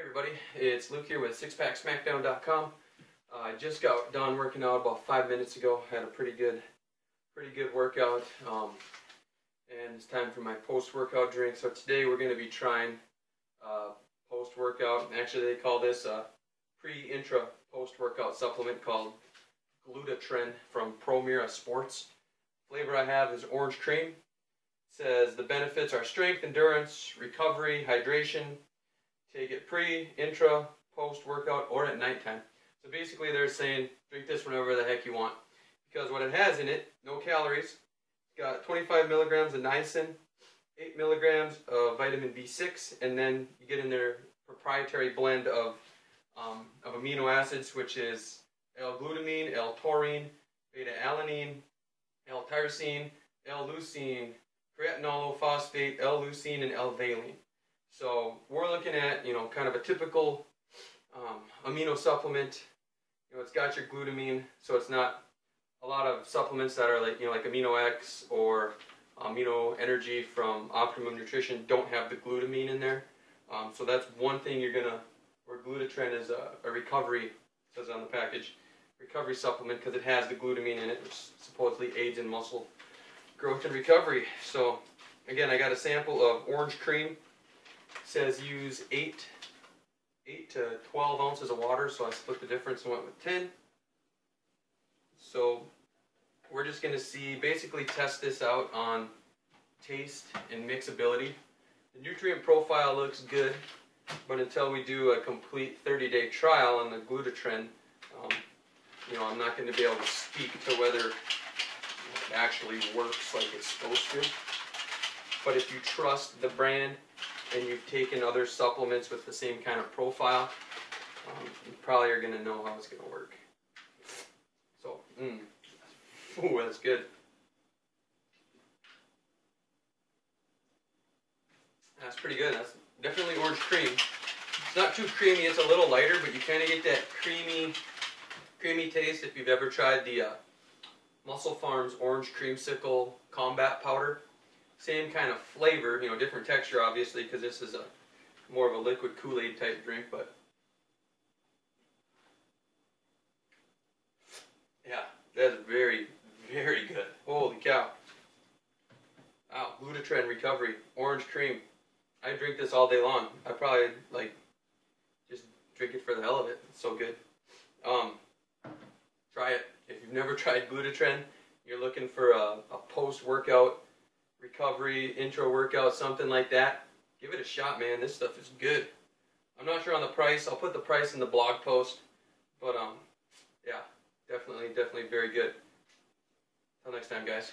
Hey everybody, it's Luke here with SixPackSmackDown.com. Uh, I just got done working out about five minutes ago. Had a pretty good, pretty good workout, um, and it's time for my post-workout drink. So today we're going to be trying uh, post-workout. Actually, they call this a pre-intra post-workout supplement called Glutatren from ProMera Sports. Flavor I have is orange cream. It says the benefits are strength, endurance, recovery, hydration Take it pre, intra, post workout, or at nighttime. So basically, they're saying drink this whenever the heck you want. Because what it has in it, no calories. It's got 25 milligrams of niacin, 8 milligrams of vitamin B6, and then you get in their proprietary blend of, um, of amino acids, which is L-glutamine, L-taurine, beta-alanine, L-tyrosine, L-leucine, creatinolphosphate, L-leucine, and L-valine. So we're looking at, you know, kind of a typical um, amino supplement. You know, it's got your glutamine, so it's not a lot of supplements that are like, you know, like Amino X or Amino Energy from Optimum Nutrition don't have the glutamine in there. Um, so that's one thing you're gonna, where Glutatren is a, a recovery, says on the package, recovery supplement because it has the glutamine in it, which supposedly aids in muscle growth and recovery. So again, I got a sample of orange cream says use 8, 8 to 12 ounces of water, so I split the difference and went with 10. So we're just going to see, basically test this out on taste and mixability. The nutrient profile looks good, but until we do a complete 30-day trial on the Glutatren, um, you know, I'm not going to be able to speak to whether it actually works like it's supposed to. But if you trust the brand and you've taken other supplements with the same kind of profile, um, you probably are going to know how it's going to work. So, mm, ooh, that's good. That's pretty good. That's definitely orange cream. It's not too creamy. It's a little lighter, but you kind of get that creamy, creamy taste if you've ever tried the uh, MusclePharms Orange Creamsicle Combat Powder same kind of flavor, you know, different texture obviously because this is a more of a liquid Kool-Aid type drink, but yeah, that's very, very good. Holy cow. Wow, Glutatren Recovery, orange cream. I drink this all day long. I probably like just drink it for the hell of it. It's so good. Um, try it. If you've never tried Glutatren, you're looking for a, a post-workout recovery, intro workout, something like that, give it a shot, man. This stuff is good. I'm not sure on the price. I'll put the price in the blog post. But, um, yeah, definitely, definitely very good. Until next time, guys.